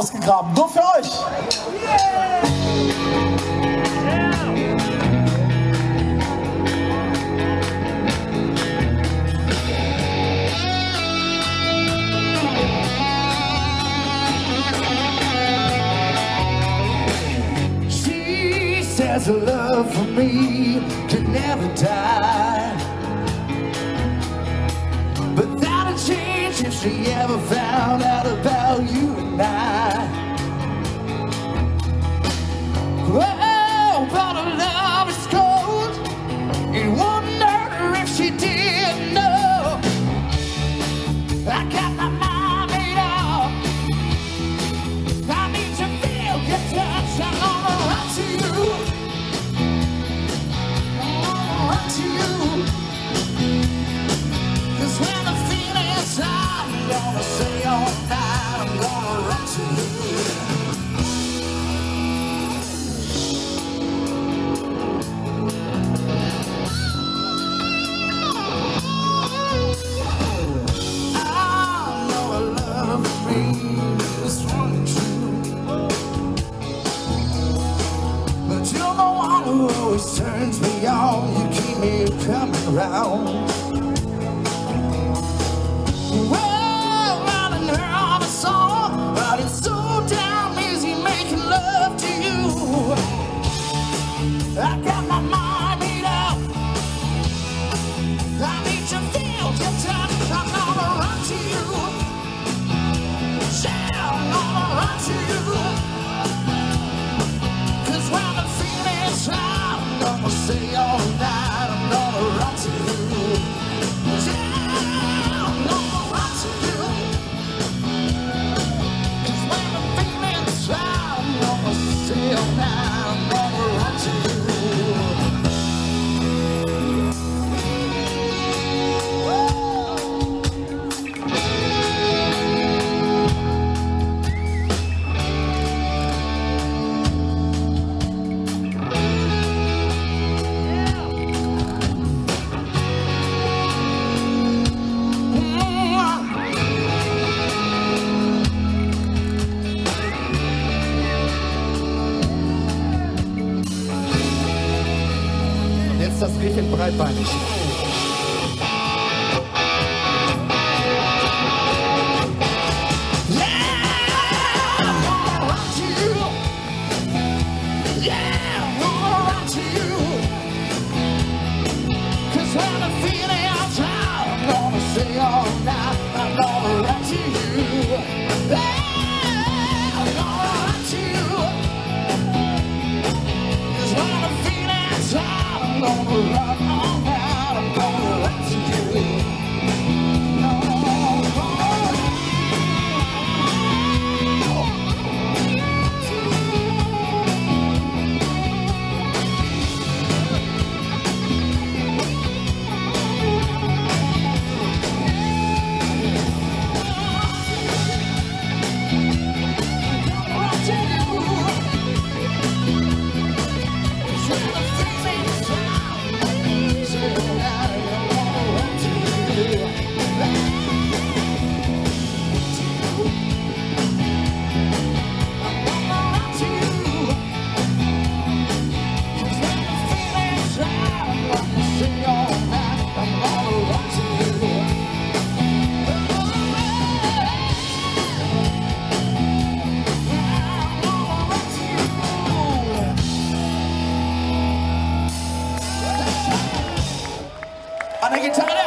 ausgegraben. Nur für euch. She says her love for me could never die. But that'd change if she Oh, but her love is cold. You wonder if she did know. I who always turns me on. You keep me coming around. Well, a song, but it's so damn easy making love to you. I got my mind made up. I need feel your touch. I'm gonna run to you. Yeah, I'm gonna run to you. tief und breitbeinig. Take time.